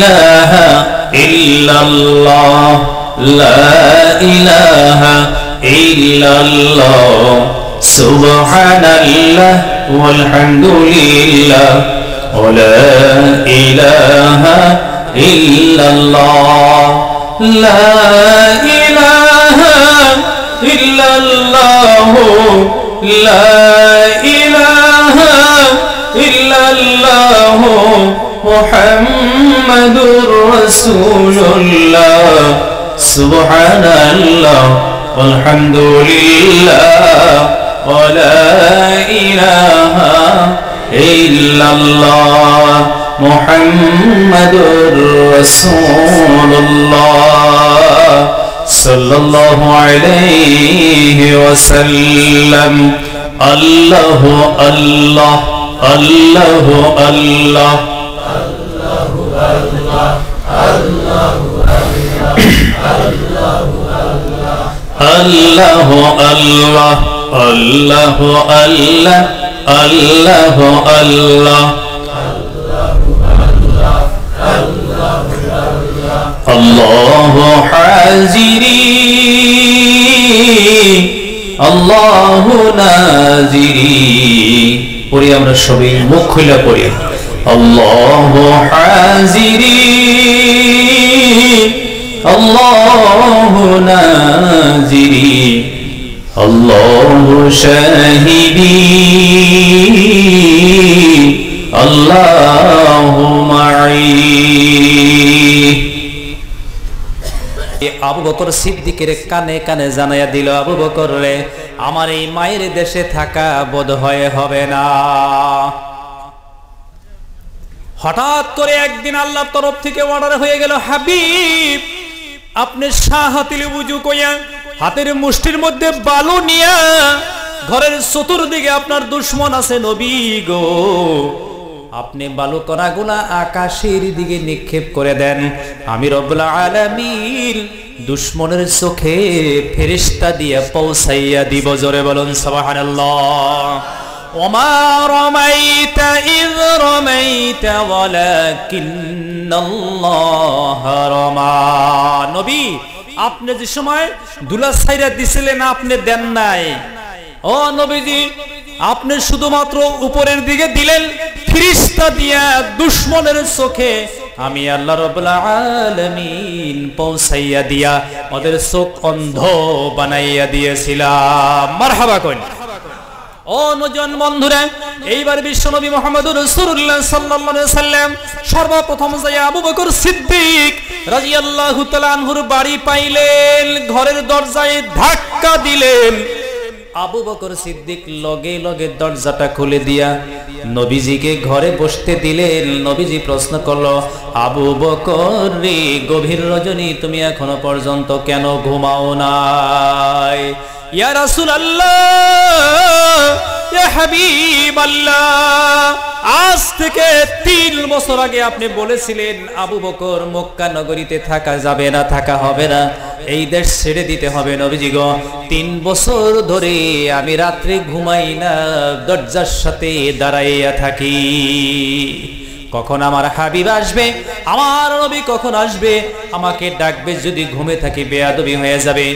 إله إلا الله. لا إله إلا الله. سبحان الله والحمد لله ولا إله إلا الله. لا إله إلا الله. لا إله إلا الله. محمد رسول الله. سبحان الله والحمد لله ولا إله إلا الله. محمد رسول الله. صلى الله عليه وسلم. الله الله الله الله. আল্লাহ আল্লাহ আল্লাহ আল্লাহ আল্লাহ আল্লাহু। আল্লাহ নাজিরি। পড়ি আমরা সবই মুখ খুলে পড়ি। আল্লাহ মাই আবু বকর সিদ্দিকের কানে কানে জানাইয়া দিল, আবু বকর রে, আমার এই মায়ের দেশে থাকা বোধ হয় হবে না। হঠাৎ করে একদিন আল্লাহর তরফ থেকে অর্ডার হয়ে গেল, হাবিব, আপনি শাহাতিল বুজু কইয়া হাতের মুষ্টির মধ্যে বালু নিয়া ঘরের চতুর্দিকে আপনার দুশ্মন আছে নবী গো। আপনি বালুকণাগুলা আকাশের দিকে নিক্ষেপ করে দেন। আমি রব্বুল আলামিন দুশ্মনের চোখে ফেরিস্তা দিয়ে পৌঁছাইয়া দিব। জোরে বলুন সুবহানাল্লাহ ওমা রমাইতা ইয রমাইতা ওয়ালাকিন্নাল্লাহ রমা নবী, আপনি যে সময় দুলা ছাইরা দিছিলেন, আপনি দেন নাই। ও নবীজি, আপনি শুধুমাত্র উপরের দিকে দিলেন, ফিরিস্তা দিয়া দুশ্মনের চোখে আমি আল্লাহ রব্বুল আলামিন পৌঁছাইয়া দিয়া ওদের চোখ অন্ধ বানাইয়া দিয়েছিলাম। মারহাবা কইন। ও নজন বন্ধুরা, এইবার বিশ্বনবী মোহাম্মদুর রাসূলুল্লাহ সাল্লাল্লাহু আলাইহি সাল্লাম সর্বপ্রথম যাই আবু বকর সিদ্দিক রাদিয়াল্লাহু তাআলা আনহুর বাড়ি পাইলেন, ঘরের দরজায় ধাক্কা দিলেন। আবু বকর সিদ্দিক লগে লগে দরজাটা খুলে দিয়া নবীজিকে ঘরে বসতে দিলেন। নবীজি প্রশ্ন করল, আবু বকর রে, গভীর রজনী তুমি এখনও পর্যন্ত কেন ঘুমাও নাই? ইয়া রাসূলুল্লাহ, ইয়া হাবিবাল্লাহ। আজ থেকে তিন বছর আগে আপনি বলেছিলেন, আবু বকর মক্কা নগরীতে থাকা যাবে না, থাকা হবে না। এই দেশ ছেড়ে দিতে হবে নবীজি গো। তিন বছর ধরে আমি রাত্রে ঘুমাই না, দরজার সাথে দাঁড়াইয়া থাকি। কখন আমার হাবিব আসবে? আমার নবী কখন আসবে? আমাকে ডাকবে যদি ঘুমে থাকি বেয়াদবি হয়ে যাবে।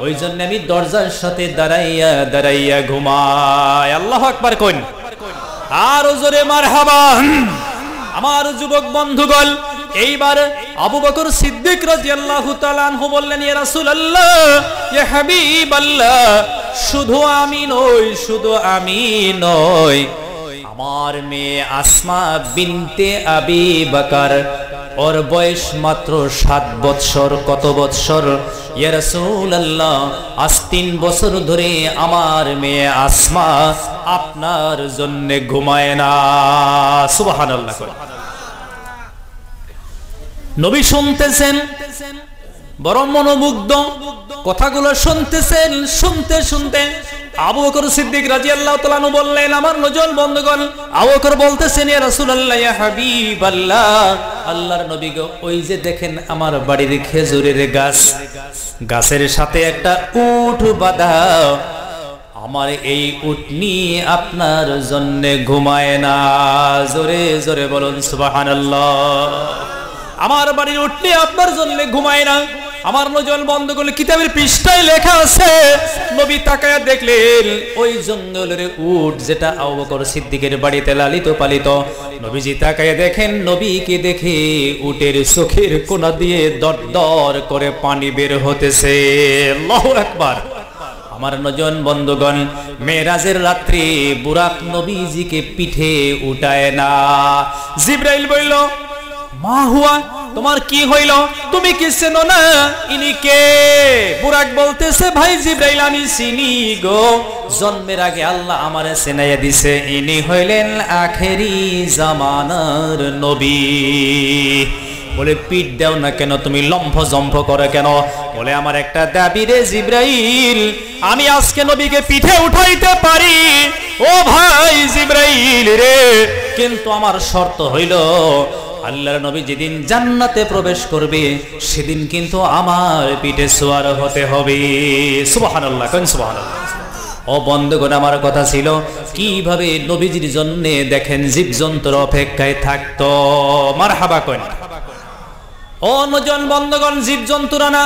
ওই জন্য আমি দরজার সাথে দাঁড়াইয়া দাঁড়াইয়া ঘুমাই। আল্লাহু আকবার কোন আর জোরে মারহাবা। আমার যুবক বন্ধুগণ এইবার আবু বকর সিদ্দিক রাদিয়াল্লাহু তাআলা আনহু বললেন, ইয়া রাসূলুল্লাহ, ইয়া হাবিবাল্লাহ, শুধু আমি নই, শুধু আমি নই। আমার মেয়ে আসমা বিনতে আবি বকর, ওর বয়স মাত্র সাত বৎসর, কত বৎসর? ইয়া রাসূলুল্লাহ, আজ তিন বছর ধরে আমার মেয়ে আসমা আপনার জন্য ঘুমায় না। সুবহানাল্লাহ নবী শুনতেছেন বড় মনোমুগ্ধ। কথাগুলো শুনতেছেন, শুনতে শুনতে আবু বকর সিদ্দিক রাদিয়াল্লাহু তাআলা বললেন, আমার নজর বন্ধুগণ, আবু বকর বলতেছেন, ইয়া রাসূলুল্লাহ, ইয়া আল্লাহর নবী ওই যে দেখেন আমার বাড়ির খেজুরের গাছ। গাছের সাথে একটা উট বাঁধা আমার এই উটনি আপনার জন্য ঘুমায় না। জোরে জোরে বলুন, সুবহানাল্লাহ। আমার বাড়ির উটনি আপনার জন্য ঘুমায় না। আমার নজর বন্ধ করলে কিতাবের পৃষ্ঠায় লেখা আছে, নবী তাকায়া দেখলেন, ওই জঙ্গলের উট যেটা আবু বকর সিদ্দিকের বাড়িতে লালিত পালিত। নবীজি তাকায়া দেখেন, নবীকে দেখে উটের চোখের কোনা দিয়ে দর করে পানি বের হতেছে। আল্লাহু আকবার। আমার নজন বন্ধুগণ মেরাজের রাত্রি বুরাক নবীজিকে পিঠে উঠায় না। জিব্রাইল বইল মা হুয়া, তোমার কি হইল? তুমি কি চেনো না ইনি কে বুরাক বলতেছে, ভাই জিব্রাইল, আমি চিনি গো। জন্মের আগে আল্লাহ আমারে চেনাইয়া দিছে, ইনি হইলেন আখেরি জামানার নবী। বলে, পিঠ দাও না কেন, তুমি লম্ফ জম্ফ করে কেন? বলে, আমার একটা দাবি রে জিব্রাইল, আমি আজকে নবীকে পিঠে উঠাইতে পারি। ও ভাই জিব্রাইল রে, কিন্তু আমার শর্ত হইল আল্লাহর নবী যেদিন জান্নাতে প্রবেশ করবে, সেদিন কিন্তু আমার পিঠে সোয়ার হতে হবে। সুবহানাল্লাহ ও বন্ধুগণ, আমার কথা ছিল, কীভাবে নবীজির জন্য দেখেন জীবজন্তুর অপেক্ষায় থাকতো? মার হাবা কইন অন্যজন বন্ধগণ, জীবজন্তুরা না?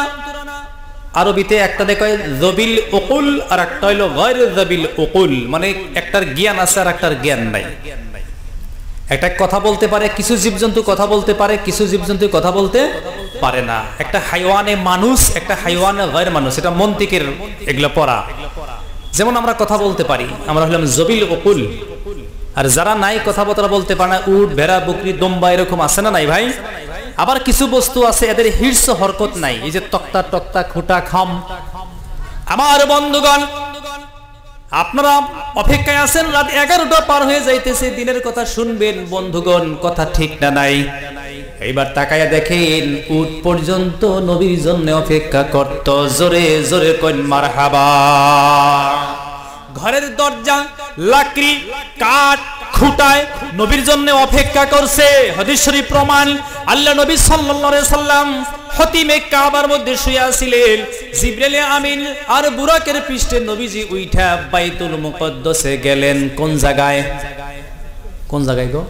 আরবিতে একটা দেখো, জবিল ওকুল আর একটা হইল গয়ের জবিল ওকুল মানে একটার জ্ঞান আছে আর একটার জ্ঞান নাই। একটা কথা বলতে পারে, কিছু জীবজন্তু কথা বলতে পারে, কিছু জীবজন্তু কথা বলতে পারে না। একটা হাইওয়ানে মানুষ, একটা হাইওয়ানে গয়ের মানুষ, এটা মন্তিকের এগুলো পড়া। যেমন আমরা কথা বলতে পারি, আমরা হলাম জবিল ওকুল আর যারা নাই, কথাবার্তা বলতে পারে না, উট, ভেড়া, বকরি, দম্বা, এরকম আছে না নাই ভাই? আবার কিছু বস্তু আছে, এদের হিংস হরকত নাই। এই যে তক্তা, টক্তা, খুঁটা, খাম। আমার বন্ধুগণ আপনারা অপেক্ষায় আছেন, রাত এগারোটা পার হয়ে যাইতেছে। দিনের কথা শুনবেন, বন্ধুগণ, কথা ঠিক না নাই? এইবার তাকায়া দেখেন, উট পর্যন্ত নবীর জন্য অপেক্ষা করত। জোরে জোরে কইন হাবা ঘরের দরজা, লাকড়ি, কাঠ, খুঁটায় নবীর জন্য অপেক্ষা করছে। হদিস শরীফ প্রমাণ আল্লাহ নবী সাল্লাল্লাহু সাল্লাম হতিমে কাবার মধ্যে শুয়ে আছিলেন। জিব্রাইল আমিন আর বুরাকের পৃষ্ঠে নবীজি উইঠা বাইতুল মুকদ্দাসে গেলেন। কোন জায়গায়? কোন জায়গায় গো?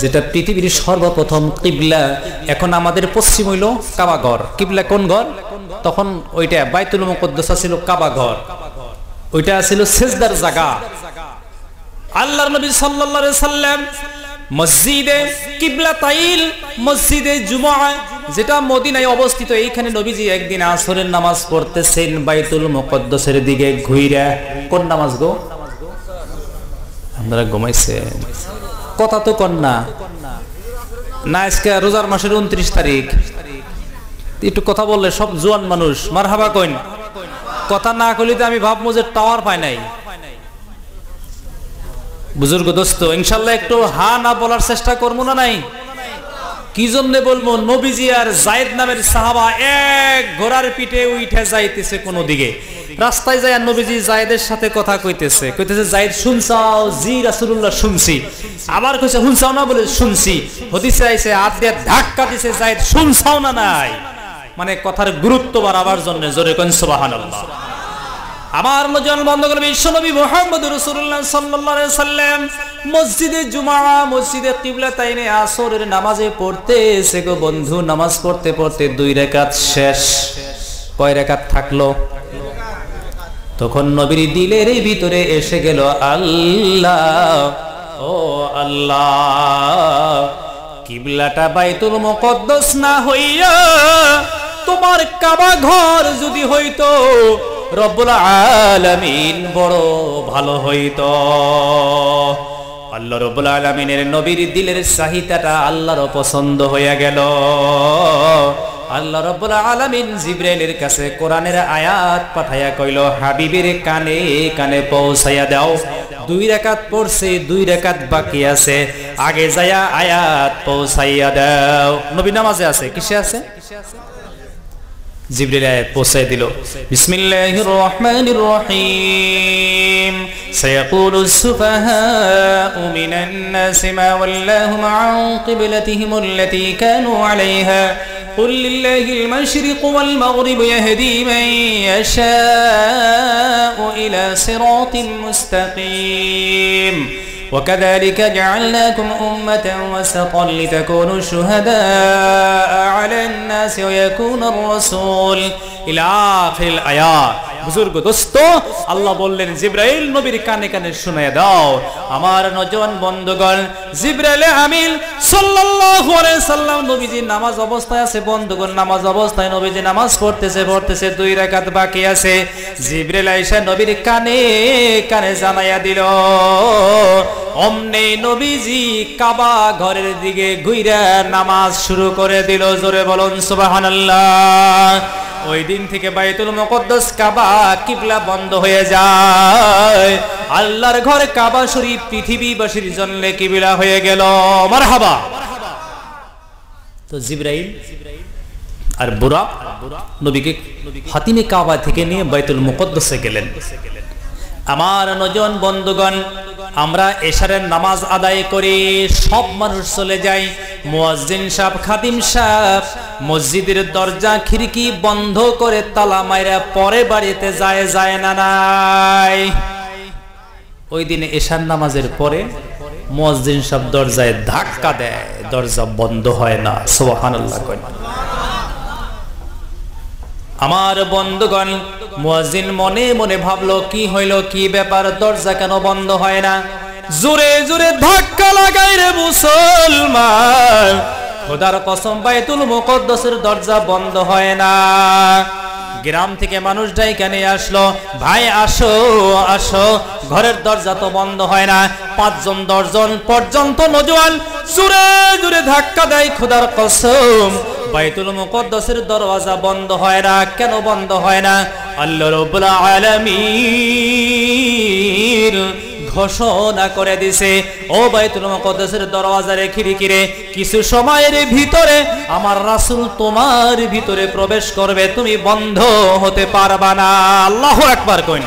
যেটা পৃথিবীর সর্বপ্রথম কিবলা। এখন আমাদের পশ্চিম হইল কাবাঘর। কিবলা কোন ঘর? তখন ওইটা বাইতুল মুকদ্দাস ছিল কাবাঘর। ওইটা ছিল সেজদার জায়গা। আল্লাহর নবী সাল্লাল্লাহু আলাইহি সাল্লাম মসজিদে কিবলা তাইল, মসজিদে জুমআ, যেটা মদিনায় অবস্থিত, এইখানে নবীজি একদিন আসরের নামাজ পড়তেছেন বাইতুল মুকদ্দাসের দিকে ঘুইরা। কোন নামাজ গো? আপনারা ঘুমাইছেন। কথা তো কন্যা না। আজকে রোজার মাসের উনত্রিশ তারিখ। একটু কথা বললে সব জোয়ান মানুষ। মার হাবা কইন। কথা না করলে আমি ভাববো যে টাওয়ার পাই নাই। বুজুর্গ দোস্ত, ইনশাল্লাহ একটু হা না বলার চেষ্টা করব না নাই? কি জন্য বলব, নবীজি আর জায়েদ নামের সাহাবা এক ঘোড়ার পিঠে উঠে যাইতেছে কোন দিকে। রাস্তায় যায় নবীজি জায়েদের সাথে কথা কইতেছে। কইতেছে, জায়েদ, শুনছাও? জি রাসূলুল্লাহ, শুনছি। আবার কইছে, শুনছাও না? বলে, শুনছি। হদিসে আইছে, হাত দিয়ে ধাক্কা দিছে, জায়েদ, শুনছাও না নাই? মানে কথার গুরুত্ব বাড়াবার জন্য জোরে কোন সুবহানাল্লাহ। আমার নজন বন্ধ করে বিশ্বনবী মোহাম্মদ রসুল্লাহ সাল্লাহ সাল্লাম মসজিদে জুমা মসজিদে কিবলা তাইনে আসরের নামাজে পড়তে এসে গো বন্ধু। নামাজ পড়তে পড়তে দুই রেখাত শেষ। কয় রেখাত থাকল? তখন নবীর দিলের ভিতরে এসে গেল, আল্লাহ, ও আল্লাহ, কিবলাটা বাইতুল মুকদ্দাস না হইয়া তোমার কাবা ঘর যদি হইতো রব্বুল আলামিন বড় ভালো হইতো। আল্লাহ রব্বুল আলামিনের নবীর দিলের চাহিদাটা আল্লাহর পছন্দ হইয়া গেল। আল্লাহ রব্বুল আলামিন জিব্রাইলের কাছে কোরআনের আয়াত পাঠাইয়া কইল, হাবিবের কানে কানে পৌঁছাইয়া দাও। দুই রাকাত পড়ছে, দুই রাকাত বাকি আছে। আগে যায়া আয়াত পৌঁছাইয়া দাও। নবী নামাজে আছে, কিসে আছে? জিবরিল আয়াত পৌঁছাই দিল বিসমিল্লাহির রহমানির রহিম سيقول السفهاء من الناس ما ولاهم عن قبلتهم التي كانوا عليها قل لله المشرق والمغرب يهدي من يشاء إلى صراط مستقيم وكذلك جعلناكم أمة وسطا لتكونوا شهداء على الناس ويكون الرسول إلى آخر الآيات. বুজুর্গ দোস্ত, আল্লাহ বললেন, জিব্রাইল নবীর কানে কানে শুনে দাও। আমার নজন বন্ধুগণ, জিব্রাইল আমিল সাল্লাল্লাহু আলাইহি সাল্লাম, নবীজি নামাজ অবস্থায় আছে, বন্ধুগণ নামাজ অবস্থায়, নবীজি নামাজ পড়তেছে পড়তেছে, দুই রাকাত বাকি আছে। জিব্রাইল আয়েশা নবীর কানে কানে জানাইয়া দিল, অমনে নবীজি কাবা ঘরের দিকে ঘুইরা নামাজ শুরু করে দিল, জোরে বলুন, সুবহানাল্লাহ। ওই দিন থেকে বাইতুল মুকদ্দাস কাবা, কিবলা বন্ধ হয়ে যায়। আল্লাহর ঘর কাবা শরীফ পৃথিবীবাসীর জন্য কিবলা হয়ে গেল। মারহাবা। তো জিব্রাইল আর বুরা নবীকে হাতিমে কাবা থেকে নিয়ে বাইতুল মকদ্দসে গেলেন। আমার নজন বন্ধুগণ, আমরা এশারের নামাজ আদায় করে, সব মানুষ চলে যাই মুয়াজ্জিন সাহেব, খাদিম সাহেব, মসজিদের দরজা খিড়কি বন্ধ করে তালা মাইরা পরে বাড়িতে যায় যায় না নাই। ওই দিনে এশার নামাজের পরে মুয়াজ্জিন সাহেব দরজায় ধাক্কা দেয়, দরজা বন্ধ হয় না, সুবহানাল্লাহ কয়। আমার বন্ধুগণ, মুয়াজ্জিন মনে মনে ভাবলো, কি হইল, কি ব্যাপার, দরজা কেন বন্ধ হয় না? জোরে জোরে ধাক্কা লাগাই রে মুসলমান। খোদার কসম, বাইতুল মুকদ্দাসের দরজা বন্ধ হয় না। গ্রাম থেকে মানুষ ডাইকানে আসলো, ভাই, আসো আসো, ঘরের দরজা তো বন্ধ হয় না। পাঁচজন, দশজন পর্যন্ত নজওয়ান জোরে জোরে ধাক্কা দেয় খোদার কসম। বাইতুল মুকদ্দাসের দরওয়াজা বন্ধ হয় না, কেন বন্ধ হয় না? আল্লাহ রাব্বুল আলামিন ঘোষণা করে দিছে, ও বাইতুল মুকদ্দাসের দরওয়াজারে খিড়কিরে কিছু সময়ের ভিতরে আমার রাসূল তোমার ভিতরে প্রবেশ করবে, তুমি বন্ধ হতে পারবা না। আল্লাহু আকবার কইন।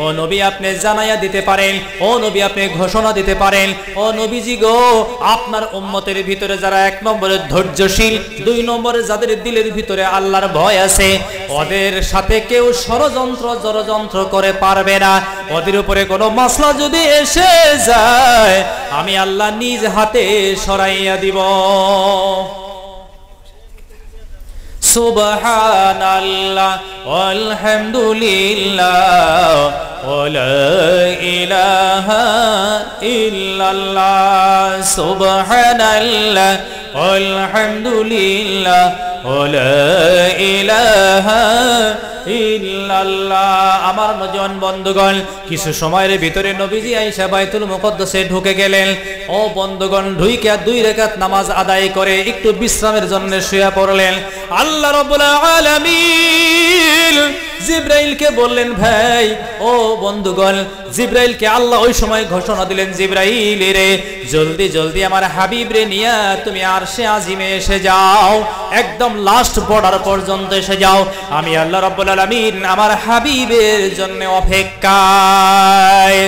ও নবী, আপনি জানাইয়া দিতে পারেন, ও নবী, আপনি ঘোষণা দিতে পারেন, ও নবীজি গো, আপনার উম্মতের ভিতরে যারা এক নম্বরে ধৈর্যশীল, দুই নম্বরে যাদের দিলের ভিতরে আল্লাহর ভয় আছে, ওদের সাথে কেউ ষড়যন্ত্র জড়যন্ত্র করে পারবে না। ওদের উপরে কোনো মশলা যদি এসে যায়, আমি আল্লাহ নিজ হাতে সরাইয়া দিব। ওয়া ইলাহা ইল্লাল্লাহ আমার নজন বন্ধুগণ, কিছু সময়ের ভিতরে নবীজি আইসা বাইতুল মুকদ্দাসে ঢুকে গেলেন। ও বন্ধুগণ, ঢুইকা দুই রেখাত নামাজ আদায় করে একটু বিশ্রামের জন্য শুয়ে পড়লেন। আল্লাহ রাব্বুল আলামিন জিব্রাইলকে বললেন, ভাই, ও বন্ধুগণ, জিব্রাইলকে আল্লাহ ওই সময় ঘোষণা দিলেন, জিব্রাইল রে, জলদি জলদি আমার হাবিব রে নিয়া তুমি আর সে আজিমে এসে যাও, একদম লাস্ট বর্ডার পর্যন্ত এসে যাও। আমি আল্লাহ রাব্বুল আলামিন আমার হাবিবের জন্য অপেক্ষায়।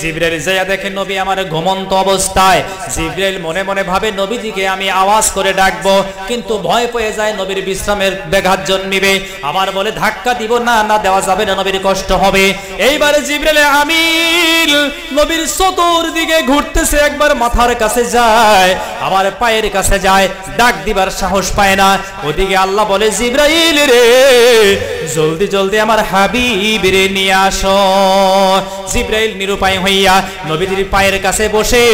জিব্রাইল যাইয়া দেখে, নবী আমার ঘুমন্ত অবস্থায়। জিব্রাইল মনে মনে ভাবে, নবীজিকে আমি আওয়াজ করে ডাকবো, কিন্তু ভয় পেয়ে যায় নবীর বিশ্রামের ব্যাঘাত জন্মিবে। আবার বলে, ধাক্কা দিব, না না, দেওয়া যাবে না, নবীর কষ্ট হবে। এইবারে জিব্রাইল আমিল নবীর চতুর দিকে ঘুরতেছে, একবার মাথার কাছে যায়, আবার পায়ের কাছে যায়, ডাক দিবার সাহস পায় না। ওদিকে আল্লাহ বলে, জিব্রাইল রে, জলদি জলদি আমার হাবিব রে নিয়ে আসো। জিব্রাইল নিরুপায় হইয়া নবীজির পায়ের কাছে বসে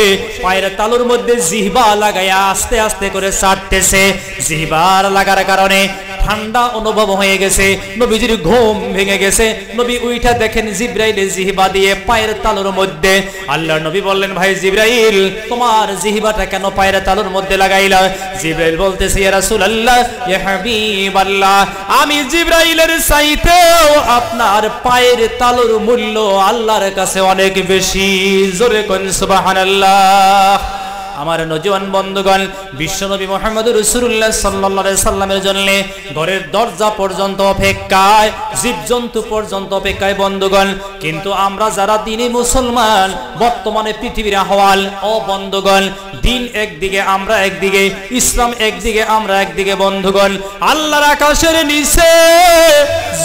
পায়ের তালুর মধ্যে জিহবা লাগাইয়া আস্তে আস্তে করে চাটতেছে জিহবার লাগার কারণে ঠান্ডা অনুভব হয়ে গেছে, নবীজির ঘুম ভেঙে গেছে। নবী উইঠা দেখেন জিব্রাইল জিহিবা দিয়ে পায়ের তালুর মধ্যে। আল্লাহ নবী বললেন, ভাই জিব্রাইল, তোমার জিহিবাটা কেন পায়ের তালুর মধ্যে লাগাইলা? জিব্রাইল বলতেছে রাসূলুল্লাহ, ইয়া হাবিবাল্লাহ, আমি জিব্রাইলের চাইতেও আপনার পায়ের তালুর মূল্য আল্লাহর কাছে অনেক বেশি। জোরে কোন সুবহানাল্লাহ। আমার নজওয়ান বন্ধুগণ বিশ্বনবী মোহাম্মদ রসুল্লাহ সাল্লা সাল্লামের জন্য ঘরের দরজা পর্যন্ত অপেক্ষায়, জীবজন্তু পর্যন্ত অপেক্ষায় বন্ধুগণ, কিন্তু আমরা যারা দিনী মুসলমান, বর্তমানে পৃথিবীর আহ্বাল ও বন্ধুগণ দিন একদিকে আমরা একদিকে, ইসলাম একদিকে আমরা একদিকে বন্ধুগণ, আল্লাহর আকাশের নিচে,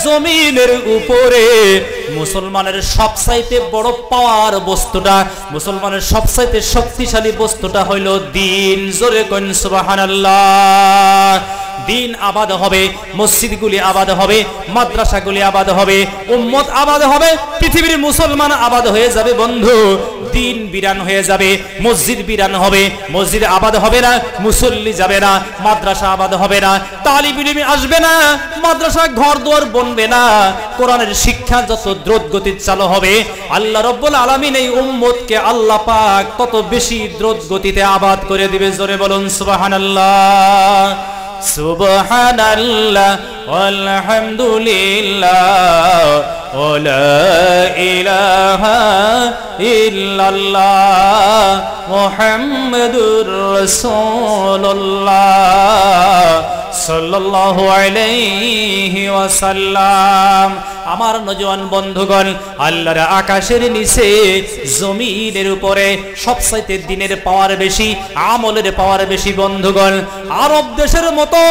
জমিনের উপরে মুসলমানের সবচাইতে বড় পাওয়ার বস্তুটা মুসলমানের সবচাইতে শক্তিশালী বস্তুটা হইল দিন। জোরে কইন সুবহানাল্লাহ। দিন আবাদ হবে, মসজিদগুলি আবাদ হবে, মাদ্রাসাগুলি আবাদ হবে, উম্মত আবাদ হবে, পৃথিবীর মুসলমান আবাদ হয়ে যাবে বন্ধু। দিন বিরান হয়ে যাবে, মসজিদ বিরান হবে, মসজিদ আবাদ হবে না, মুসল্লি যাবে না, মাদ্রাসা আবাদ হবে না তালিব আসবে না, মাদ্রাসা ঘর দুয়ার বনবে না। কোরআনের শিক্ষা যত দ্রুত গতির চালু হবে, আল্লাহ রব্বুল আলামিন এই উম্মতকে আল্লাহ পাক তত বেশি দ্রুত গতিতে আবাদ করে দিবে। জোরে বলুন, সুবহানাল্লাহ। সুবহানাল্লাহ আলহামদুলিল্লাহ ওলা ইলাহা ইল্লাল্লাহ মুহাম্মাদুর রাসূলুল্লাহ সাল্লাল্লাহু আমার নজওয়ান বন্ধুগণ, আল্লাহর আকাশের নিচে, জমিনের উপরে, সবচাইতে দিনের পাওয়ার বেশি, আমলের পাওয়ার বেশি বন্ধুগণ, আরব দেশের মতো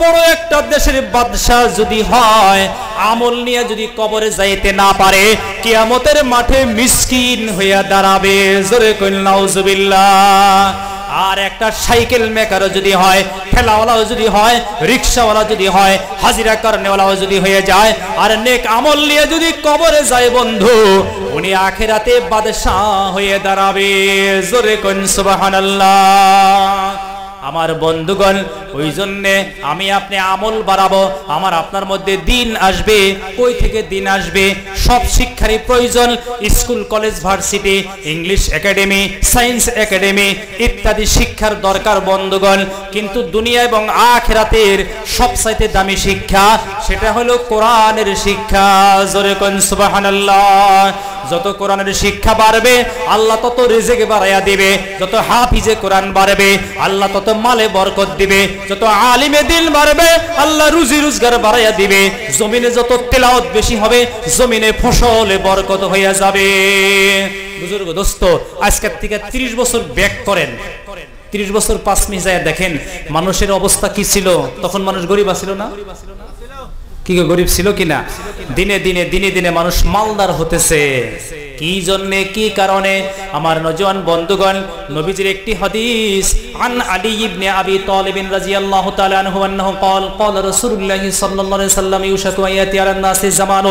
বড় একটা দেশের বাদশাহ যদি হয়, আমল নিয়ে যদি কবরে যাইতে না পারে, কিয়ামতের মাঠে মিসকিন হইয়া দাঁড়াবে। জোরে কইল, নাউজুবিল্লাহ। আর একটা সাইকেল মেকারও যদি হয়, ঠেলাওয়ালাও যদি হয় রিক্সাওয়ালা যদি হয়, হাজিরা কর্নেওয়ালাও যদি হয়ে যায়, আর নেক আমল নিয়ে যদি কবরে যায় বন্ধু, উনি আখেরাতে বাদশাহ হয়ে দাঁড়াবে। জোরে কোন সুবহানাল্লাহ। আমার বন্ধুগণ ওই জন্যে আমি আপনি আমল বাড়াবো, আমার আপনার মধ্যে দিন আসবে, কই থেকে দিন আসবে, সব শিক্ষারই প্রয়োজন, school, college, varsity, English academy, science academy, ইত্যাদি শিক্ষার দরকার বন্ধুগণ, কিন্তু দুনিয়া এবং আখেরাতের সবচাইতে দামি শিক্ষা, সেটা হলো কোরআনের শিক্ষা। জোরে কোন সুবহানাল্লাহ। যত কোরআনের শিক্ষা বাড়বে, আল্লাহ তত রেজেকে বাড়াইয়া দিবে। যত হাফিজে কোরআন বাড়বে, আল্লাহ তত মালে বরকত দিবে। যত আলিমে দিল বাড়বে, আল্লাহ রুজি রোজগার বাড়াইয়া দিবে। জমিনে যত তেলাওত বেশি হবে, জমিনে ফসলে বরকত হইয়া যাবে। বুজুর্গ, দোস্ত, আজকের থেকে 30 বছর ব্যাক করেন। 30 বছর পাঁচ মিনিট দেখেন, মানুষের অবস্থা কি ছিল? তখন মানুষ গরিব ছিল না? কি গরিব ছিল কিনা? দিনে দিনে দিনে দিনে মানুষ মালদার হতেছে। কি জন্যে কি কারণে আমার নজওয়ান বন্ধুগণ নবীজির একটি হাদিস আন আলী ইবনে আবি তালিব রাদিয়াল্লাহু তাআলা আনহু আন্নাহু قال قال رسول الله صلى الله عليه وسلم يوشك ان ياتي على الناس زمان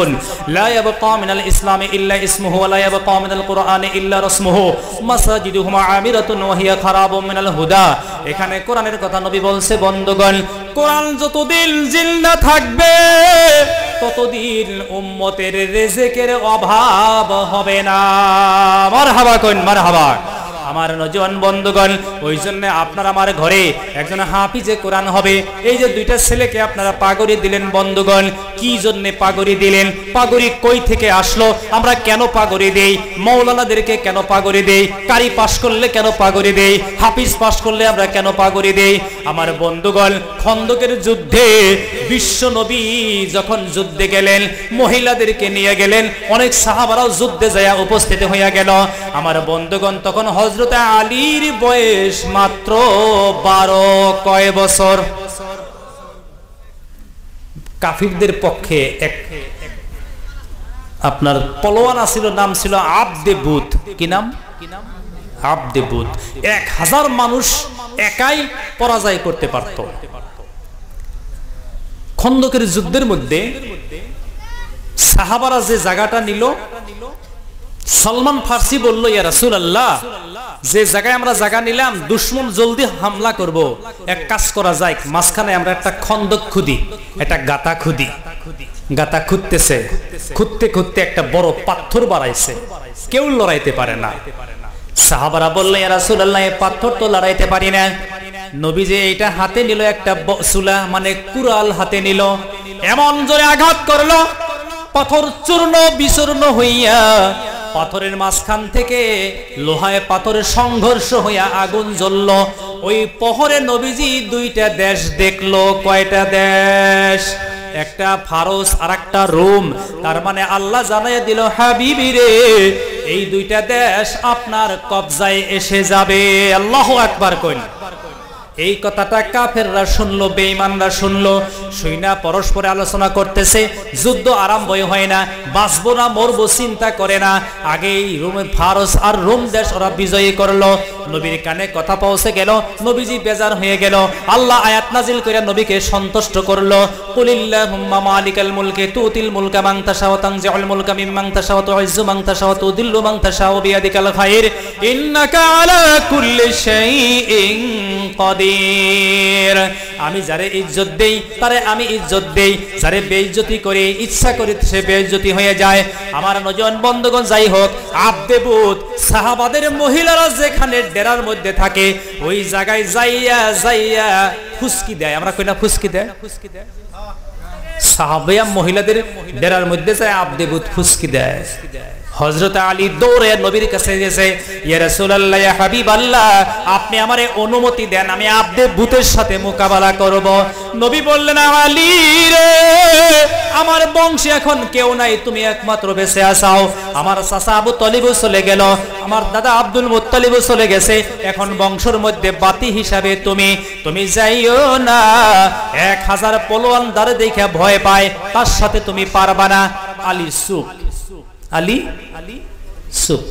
لا يبقى من الاسلام الا اسمه ولا يبقى من القران الا رسمه مساجدهم عامره وهي خراب من الهدى এখানে কোরআনের কথা নবী বলছে বন্ধুগণ কোরআন যতদিন জিন্দা থাকবে ততদিন উম্মতের রেজেকের অভাব হবে না। মার হাবা কইন মার হাবা আমার নজওয়ান বন্ধুগণ, ওই জন্য আপনার আমার ঘরে একজন হাফিজে কোরআন হবে। এই যে দুইটা ছেলেকে আপনারা পাগড়ি দিলেন বন্ধুগণ, কি জন্য পাগড়ি দিলেন? পাগড়ি কই থেকে আসলো? আমরা কেন পাগড়ি দেই? মৌলানাদেরকে কেন পাগড়ি দেই? কারি পাশ করলে কেন পাগড়ি দেই? হাফিজ পাশ করলে আমরা কেন পাগড়ি দেই? আমার বন্ধুগণ, খন্দকের যুদ্ধে বিশ্ব নবী যখন যুদ্ধে গেলেন, মহিলাদেরকে নিয়ে গেলেন, অনেক সাহাবারাও যুদ্ধে যায় উপস্থিত হইয়া গেল। আমার বন্ধুগণ, তখন হজরত আলীর বয়স মাত্র বারো কয় বছর। কাফিরদের পক্ষে এক আপনার পলোয়ান ছিল, নাম ছিল আবদে বুথ কি নাম? আবদে বুথ এক হাজার মানুষ একাই পরাজয় করতে পারত। খন্দকের যুদ্ধের মধ্যে সাহাবারা যে জায়গাটা নিল, সালমান ফার্সি বলল, ইয়া রাসুল আল্লাহ যে জায়গায় আমরা জায়গা নিলাম, দুশ্মন জলদি হামলা করব। এক কাজ করা যায়, মাঝখানে আমরা একটা খন্দক খুদি, একটা গাতা খুদি। গাতা খুঁজতেছে, খুঁজতে খুঁজতে একটা বড় পাথর বাড়াইছে। কেউ লড়াইতে পারে না। সাহাবারা বললে রাসূলুল্লাহ এই পাথর তো লড়াইতে পারি না। নবী যে এইটা হাতে নিল, একটা সুলা মানে কুরাল হাতে নিল। এমন জোরে আঘাত করল, পাথর চূর্ণ বিচূর্ণ হইয়া, পাথরের মাঝখান থেকে লোহায় পাথরের সংঘর্ষ হইয়া আগুন জ্বলল। ওই পহরে নবীজি দুইটা দেশ দেখল, কয়টা দেশ? একটা ফারস আর একটা রোম। তার মানে আল্লাহ জানাই দিল, হাবিবি রে এই দুইটা দেশ আপনার কবজায় এসে যাবে। আল্লাহ একবার কইল এই কথাটা কাফেররা শুনলো, বেঈমানরা শুনলো। শুইনা পরস্পরে আলোচনা করতেছে, যুদ্ধ আরম্ভই হয় না, বাঁচবো না, মরবো, চিন্তা করে না। আগেই রোমের ফারস আর রোম দেশ ওরা বিজয়ী করল। নবীর কানে কথা পৌঁছে গেল, নবীজি বেজার হয়ে গেল। আল্লাহ আয়াত নাজিল করে নবীকে সন্তুষ্ট করল। কুলিল্লাহুম্মা মালিকাল মুলকে তুতিল মুলকা মান তাশা ওয়া তানজিউল মুলকা মিম্মান তাশা ওয়া তুইজ্জু মান তাশা ওয়া তুদিল্লু মান তাশা বিয়াদিকাল খায়র ইন্নাকা আলা কুল্লি শাইইন কাদির আমি যারে ইজ্জত দেই, তারে আমি ইজ্জত দেই। যারে বেইজ্জতি করে, ইচ্ছা করে সে বেইজ্জতি হয়ে যায়। আমার নজন বন্ধগণ যাই হোক, আবদেবুত, সাহাবাদের মহিলারা যেখানে ডেরার মধ্যে থাকে, ওই জায়গায় যাইয়া যাইয়া ফুসকি দেয়। আমরা কই না ফুসকি দেয় ফুসকি দেয়? সাহাবিয়া মহিলাদের ডেরার মধ্যে যায়, আবদেবুত ফুসকি দেয়। হজরত আলী দৌড়ে নবীর কাছে গেছে, ইয়া হাবিবাল্লাহ, আপনি আমারে অনুমতি দেন, আমি আব্দে ভূতের সাথে মোকাবেলা করব। নবী বললেন আমার বংশে এখন কেউ নাই, তুমি একমাত্র বেঁচে আসাও। আমার চাচা আবু তলিবও চলে গেল, আমার দাদা আব্দুল মুত্তালিবও চলে গেছে। এখন বংশের মধ্যে বাতি হিসাবে তুমি তুমি যাইও না। এক হাজার পলোয়ান দ্বারে দেখে ভয় পায়, তার সাথে তুমি পারবা না। আলী সুপ আলী? সুপ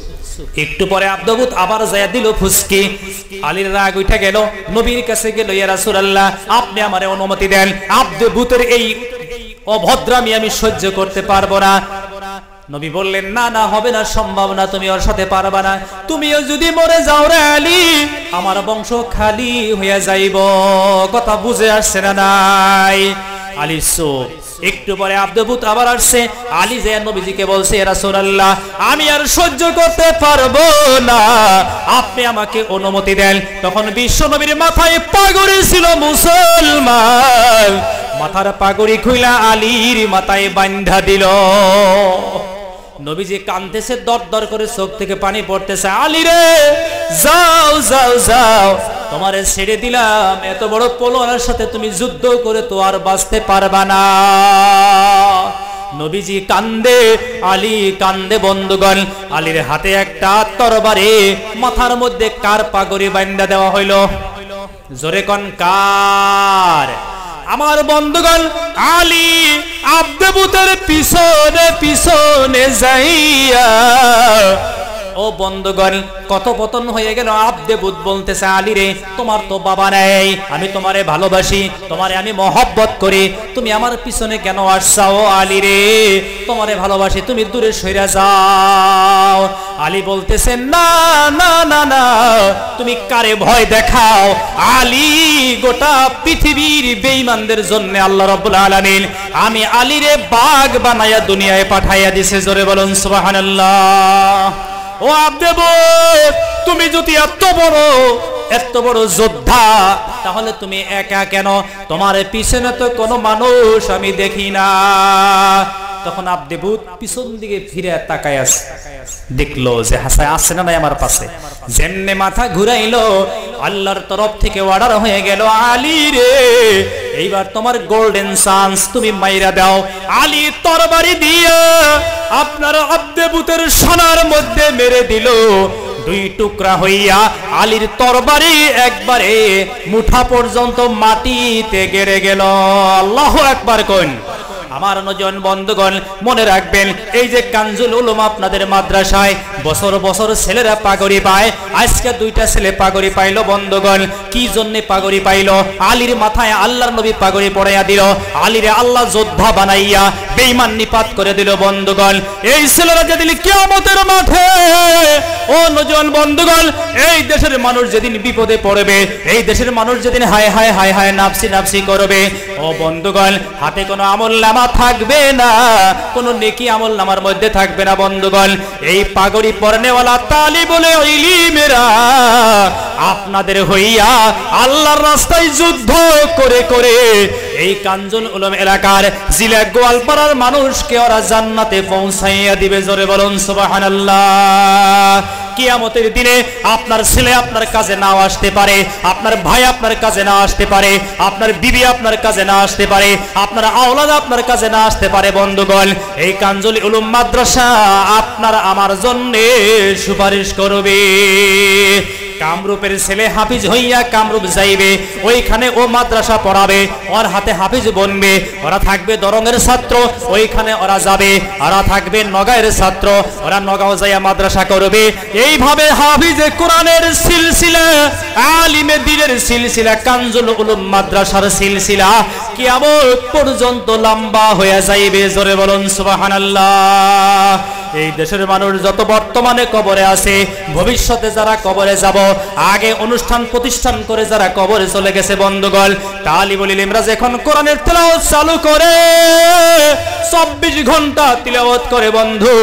একটু পরে আব্দবুত আবার যায়া দিল ফুসকি। আলীর রাগ উঠে গেল, নবীর কাছে গেল, ইয়া রাসূলুল্লাহ, আপনি আমারে অনুমতি দেন। আব্দবুতের এই অভদ্রামি আমি সহ্য করতে পারব না। নবী বললেন, না না, হবে না, সম্ভব না, তুমি ওর সাথে পারবা না। তুমিও যদি মরে যাও রে আলী, আমার বংশ খালি হইয়া যাইব। কথা বুঝে আসছে না নাই? আলী সুপ একটু পরে আব্দবুত আবার আসছে। আলী যে নবীজিকে বলছে এরা রাসূলুল্লাহ, আমি আর সহ্য করতে পারব না। আপনি আমাকে অনুমতি দেন। তখন বিশ্ব নবীর মাথায় পাগড়ি ছিল মুসলমান। মাথার পাগড়ি খুইলা আলীর মাথায় বান্ধা দিল। নবীজি কানতেছে দর দর করে চোখ থেকে পানি পড়তেছে। আলী রে, যাও যাও যাও। তোমারে ছেড়ে দিলাম। এত বড় পোলোয়ার সাথে তুমি যুদ্ধ করে তো আর বাঁচতে পারবা না। নবীজি কান্দে, আলী কান্দে, বন্ধুগণ, আলীর হাতে একটা তরবারে, মাথার মধ্যে কার পাগড়ি বান্দা দেওয়া হইল? জোরে কন, কার? আমার বন্ধুগণ, আলী আব্দেবুতের পিছনে পিছনে যাইয়া ও বন্ধুগণ কত পতন হয়ে গেল আব্দেবুত বলতেছে, আলী রে, তোমার তো বাবা নেই, আমি তোমারে ভালোবাসি, তোমারে আমি মহব্বত করি, তুমি আমার পিছনে কেন আসছাও আলী রে? তোমারে ভালোবাসি, তুমি দূরে সইরা যাও। আলী বলতেছে, না না না না, তুমি কারে ভয় দেখাও? আলী, গোটা পৃথিবীর বেঈমানদের জন্য আল্লাহ রাব্বুল আলামিন, আমি আলীরে বাঘ বানায়া দুনিয়ায় পাঠাইয়া দিছে। জোরে বলুন, সুবহানাল্লাহ। ও আব্দেব তুমি যদি এত বড় এত বড় যোদ্ধা, তাহলে তুমি একা কেন? তোমার পিছনে তো কোনো মানুষ আমি দেখি না। তখন আব্দেবুত পিছন দিকে ফিরে তাকায় আছে। দেখল যে হাসায় আসছে না নাই আমার পাশে। যেমনে মাথা ঘুরাইলো, আল্লাহর তরফ থেকে অর্ডার হয়ে গেল, আলী রে, এইবার তোমার গোল্ডেন চান্স তুমি মাইরা দাও। আলী তরবারি দিয়া আপনার আব্দেবুতের সোনার মধ্যে মেরে দিল। দুই টুকরা হইয়া আলীর তরবারি একবারে মুঠা পর্যন্ত মাটিতে গেড়ে গেল। আল্লাহ একবার কোন আমার নজন বন্ধুগণ, মনে রাখবেন, এই যে কাঞ্জুল উলুম আপনাদের মাদ্রাসায়, বছর বছর ছেলেরা পাগড়ি পায়, আজকে দুইটা ছেলে পাগড়ি পাইলো বন্ধুগণ, কি জন্য পাগড়ি পাইলো? আলীর মাথায় আল্লাহর নবী পাগড়ি পড়াইয়া দিল, আলীরে আল্লাহ যোদ্ধা বানাইয়া বেঈমান নিপাত করে দিল বন্ধুগণ। এই ছেলেরা যেদিন কিয়ামতের মাঠে, ও নজন বন্ধুগণ, এই দেশের মানুষ যেদিন বিপদে পড়বে, এই দেশের মানুষ যেদিন হায় হায় হায় হায় নাফসি নাফসি করবে ও বন্ধুগণ, হাতে কোনো আমল নামা থাকবে না, কোনো নেকি আমল নামার মধ্যে থাকবে না বন্ধুগণ। এই পাগড়ি পরনেওয়ালা তালি বলে ইলিমেরা আপনাদের হইয়া আল্লাহর রাস্তায় যুদ্ধ করে করে এই কাঞ্জন উলম এলাকার জিলা গোয়ালপাড়ার মানুষকে ওরা জান্নাতে পৌঁছাইয়া দিবে। জোরে বলুন, সুবহানাল্লাহ। কিয়ামতের দিনে আপনার ছেলে আপনার কাজে নাও আসতে পারে, আপনার ভাই আপনার কাজে না আসতে পারে, আপনার বিবি আপনার কাজে না আসতে পারে, আপনার আওলাদ আপনার কাজে না আসতে পারে, বন্ধুগণ, এই কাঞ্জলি উলুম মাদ্রাসা আপনার আমার জন্যে সুপারিশ করবে। কামরূপের ছেলে হাফিজ হইয়া কামরূপ যাইবে, ওইখানে ও মাদ্রাসা পড়াবে, ওর হাতে হাফিজ বনবে, ওরা থাকবে দরঙ্গের ছাত্র, ওইখানে ওরা যাবে, ওরা থাকবে নগাঁয়ের ছাত্র, ওরা নগাঁও যাইয়া মাদ্রাসা করবে। এইভাবে হাফিজে কোরআনের সিলসিলা, আলিমে দিনের সিলসিলা, কাঞ্জুল উলুম মাদ্রাসার সিলসিলা, কিয়ামত পর্যন্ত লম্বা হয়ে যাইবে, জোরে বলুন সুবহানাল্লাহ। এই দেশের মানুষ যত বর্তমানে কবরে আছে, ভবিষ্যতে যারা কবরে যাব, আগে অনুষ্ঠান প্রতিষ্ঠান করে যারা কবরে চলে গেছে, বন্ধুগণ, তালি বলিল, ইমরাজ এখন কোরআনের তেলাওয়াত চালু করে। চব্বিশ ঘণ্টা তিলাওয়াত করে, বন্ধু।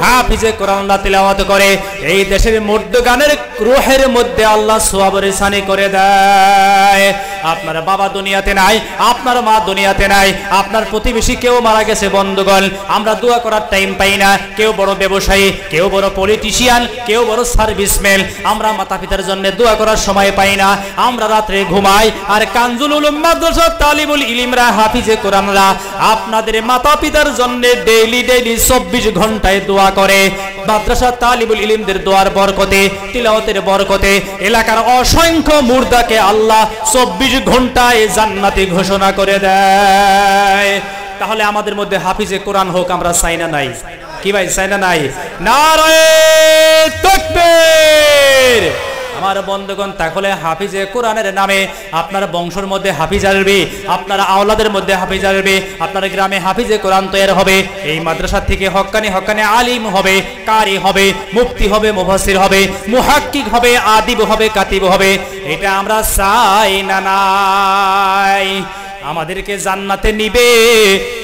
হাফিজে কোরআনরা তিলাওয়াত করে। এই দেশের মধ্যগানের রুহের মধ্যে আল্লাহ সোয়াবরে সানি করে দেয়। আপনার বাবা দুনিয়াতে নাই, আপনার মা দুনিয়াতে নাই, আপনার প্রতিবেশী কেউ মারা গেছে, বন্ধুগণ। আমরা দোয়া করার টাইম পাই না। কেউ বড় ব্যবসায়ী, কেউ বড় পলিটিশিয়ান কেউ বড় সার্ভিসম্যান আমরা মাতা পিতার জন্য দোয়া করার সময় পাই না। আমরা রাত্রে ঘুমাই। আর উলুম মাদ্রাসা তালিবুল ইলিমরা হাফিজে কোরআনরা আপনাদের মাতা পিতার জন্য ডেইলি ডেইলি চব্বিশ ঘন্টায় দোয়া করে। মাদ্রাসা তালিবুল ইলিমদের দোয়ার বরকতে, তিলাওয়াতের বরকতে, এলাকার অসংখ্য মুর্দাকে আল্লাহ চব্বিশ ঘন্টায় জান্নাতি ঘোষণা করে দেয়। তাহলে আমাদের মধ্যে হাফিজে কোরআন হোক, আমরা চাই না নাই। কি ভাই চাই না নাই? নারায়ণ আমার বন্ধুগণ, তাহলে হাফিজে কোরআনের নামে আপনার বংশের মধ্যে হাফিজ আসবে, আপনার আওলাদের মধ্যে হাফিজ আসবে, আপনার গ্রামে হাফিজে কোরআন তৈরি হবে, এই মাদ্রাসা থেকে হক্কানি হক্কানি আলিম হবে, কারি হবে, মুফতি হবে মুফাসির হবে, মুহাক্কিক হবে, আদিব হবে, কাতিব হবে, এটা আমরা চাই না নাই। আমাদেরকে জান্নাতে নিবে,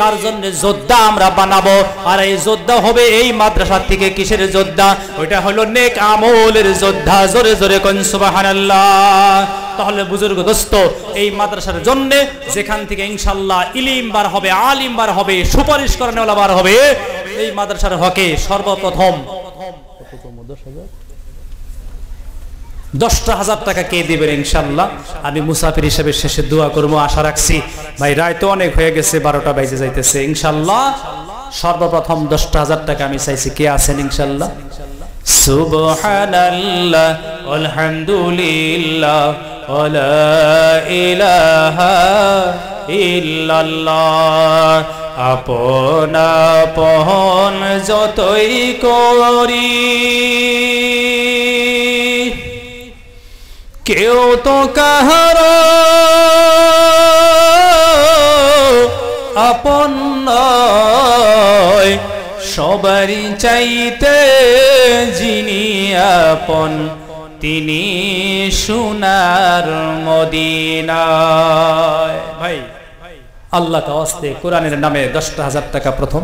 তার জন্য যোদ্ধা আমরা বানাবো। আর এই যোদ্ধা হবে এই মাদ্রাসা থেকে কিসের যোদ্ধা? ওইটা হলো নেক আমলের যোদ্ধা। জোরে জোরে কোন তাহলে বুজুর্গ দোস্ত, এই মাদ্রাসার জন্য যেখান থেকে ইনশাল্লাহ ইলিম বার হবে, আলিম বার হবে, সুপারিশ করানোওয়ালা বার হবে, এই মাদ্রাসার হকে সর্বপ্রথম। দশটা হাজার টাকা কে দিবেন ইনশাল্লাহ? আমি মুসাফির হিসেবে শেষে দোয়া করব, আশা রাখছি। ভাই, রায় তো অনেক হয়ে গেছে, বারোটা বাইজে যাইতেছে। ইনশাল্লাহ সর্বপ্রথম দশটা হাজার টাকা আমি চাইছি। কে আছেন ইনশাল্লাহ? সুবহানাল্লাহ, আলহামদুলিল্লাহ আপন যতই করি। কেউ তো কাহার আপন সবারই চাইতে যিনি আপন, তিনি সোনার মদিনায়। ভাই আল্লাহ কাস্তে কোরআনের নামে দশটা হাজার টাকা প্রথম।